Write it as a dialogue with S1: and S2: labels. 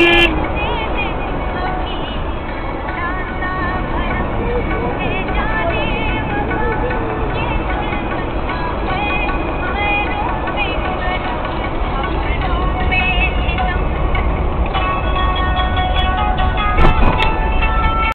S1: Ding!